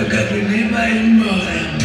I got to live my life.